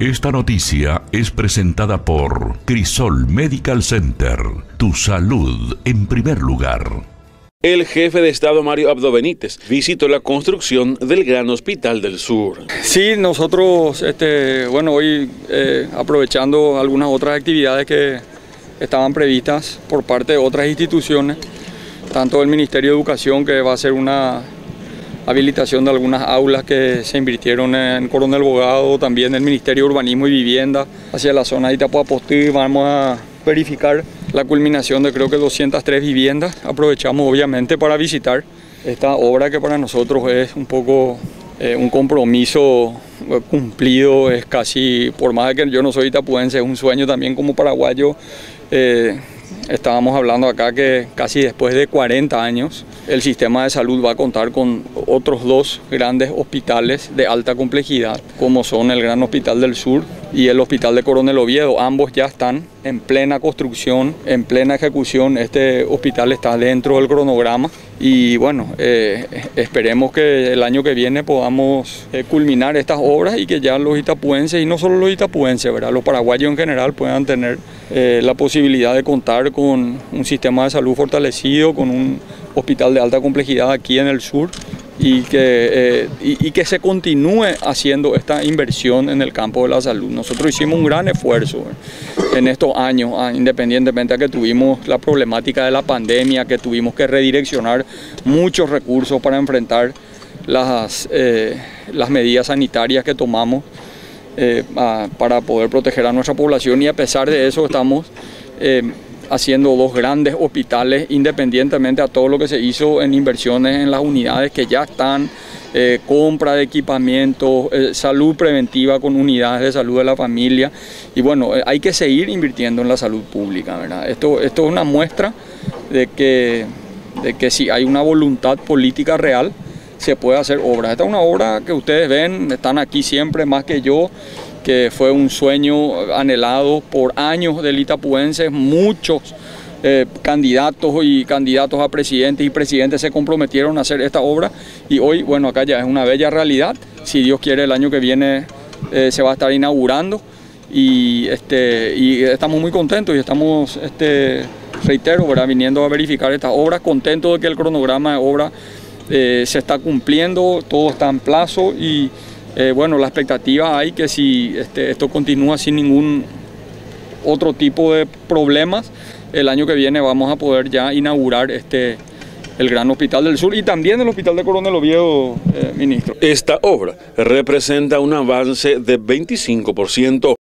Esta noticia es presentada por Crisol Medical Center. Tu salud en primer lugar. El jefe de Estado Mario Abdo Benítez visitó la construcción del Gran Hospital del Sur. Sí, nosotros, este, bueno, hoy eh, aprovechando algunas otras actividades que estaban previstas por parte de otras instituciones, tanto el Ministerio de Educación que va a hacer una habilitación de algunas aulas que se invirtieron en Coronel Bogado, también el Ministerio de Urbanismo y Vivienda hacia la zona de Itapuapostí, vamos a verificar la culminación de creo que 203 viviendas. Aprovechamos obviamente para visitar esta obra que para nosotros es un poco eh, un compromiso eh, cumplido, es casi, por más que yo no soy itapuense, es un sueño también como paraguayo. Eh, estábamos hablando acá que casi después de 40 años el sistema de salud va a contar con otros dos grandes hospitales de alta complejidad, como son el Gran Hospital del Sur y el Hospital de Coronel Oviedo. Ambos ya están en plena construcción, en plena ejecución. Este hospital está dentro del cronograma y bueno, eh, esperemos que el año que viene podamos eh, culminar estas obras y que ya los itapuenses, y no solo los itapuenses, ¿verdad? los paraguayos en general puedan tener eh, la posibilidad de contar con un sistema de salud fortalecido, con un hospital de alta complejidad aquí en el sur y que, eh, y, que se continúe haciendo esta inversión en el campo de la salud. Nosotros hicimos un gran esfuerzo eh, en estos años, ah, independientemente de que tuvimos la problemática de la pandemia, que tuvimos que redireccionar muchos recursos para enfrentar las, eh, las medidas sanitarias que tomamos para poder proteger a nuestra población y a pesar de eso estamos haciendo dos grandes hospitales independientemente a todo lo que se hizo en inversiones en las unidades que ya están, eh, compra de equipamiento, eh, salud preventiva con unidades de salud de la familia y bueno, eh, hay que seguir invirtiendo en la salud pública, ¿verdad? Esto, esto es una muestra de que, de que si hay una voluntad política real, se puede hacer obras. Esta es una obra que ustedes ven, están aquí siempre más que yo que fue un sueño anhelado por años del itapuense, muchos eh, candidatos y candidatos a presidentes y presidentes se comprometieron a hacer esta obra y hoy, bueno, acá ya es una bella realidad, si Dios quiere el año que viene eh, se va a estar inaugurando y, este, y estamos muy contentos y estamos, este, reitero, ¿verdad? viniendo a verificar estas obras, contentos de que el cronograma de obra eh, se está cumpliendo, todo está en plazo y eh, bueno, la expectativa hay que si este, esto continúa sin ningún otro tipo de problemas, el año que viene vamos a poder ya inaugurar este, el Gran Hospital del Sur y también el Hospital de Coronel Oviedo, eh, ministro. Esta obra representa un avance de 25%